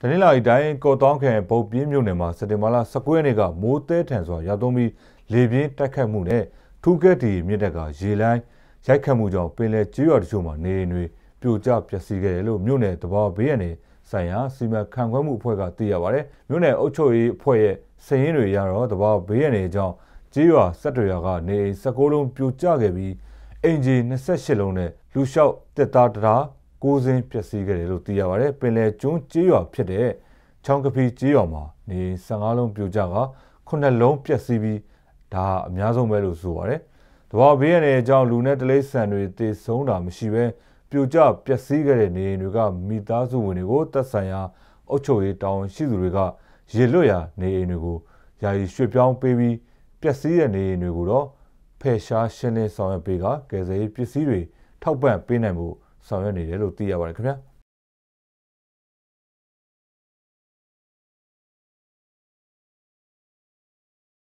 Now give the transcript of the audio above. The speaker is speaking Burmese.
တနင်္လာရီတိုင်းကော်တောင်းခရိုင်ပုတ်ပြင်းမြို့နယ်မှာစက်တင်ဘာလ19ရက်နေ့ကမိုးတဲထန်စွာရောက်သွန်းပြီးလေပြင်းတိုက်ခတ်မှုနဲ့ထူးကဲတီမြစ်တက်ကရေလိုင်းရိုက်ခတ်မှုကြောင့်ပင်လယ်ကျွော်တချို့မှာနေအိမ်တွေပြိုကျပျက်စီးခဲ့တယ်လို့မြို့နယ်တဘာဘေးရန်နေဆိုင်ရာစီမံခန့်ခွဲမှုအဖွဲ့ကသိရပါဗျ။မြို့နယ်အုပ်ချုပ်ရေးအဖွဲ့ရဲ့စည်ရင်းတွေရတော့တဘာဘေးရန်နေကြောင်းကြေးရွာစက်တွေရွာကနေအိမ်16လုံးပြိုကျခဲ့ပြီးအင်ဂျီ28လုံးနဲ့လူလျှောက်တက်သားတရား ကိုးစင်းပျက်စီးခဲ့တယ်လို့သိရပါတယ်ပင်လယ်ကျွန်းကြေးရွာဖြစ်တဲ့ချောင်းကပီကြေးရွာမှာနေ15လုံးပြိုကျက9လုံးပျက်စီးပြီးဒါအများဆုံးပဲလို့ဆိုပါတယ်တဘာဘေးရတဲ့အကြောင်းလူနဲ့တလိษံတွေတေဆုံးတာမရှိဘဲပြိုကျပျက်စီးခဲ့တဲ့နေအိမ်တွေကမိသားစုဝင်တွေကိုတက်ဆိုင်ရာအုပ်ချုပ်ရေးတာဝန်ရှိသူတွေကရေလွတ်ရာနေအိမ်တွေကိုယာယီရွှေ့ပြောင်းပေးပြီးပျက်စီးတဲ့နေအိမ်တွေကိုတော့ဖယ်ရှားရှင်းလင်းဆောင်ရွက်ပေးကကယ်ဆယ်ရေးပစ္စည်းတွေထောက်ပံ့ပေးနိုင်ဖို့ ဆောင်ရွက်နေတယ်လို့သိရပါတယ်ခင်ဗျာ။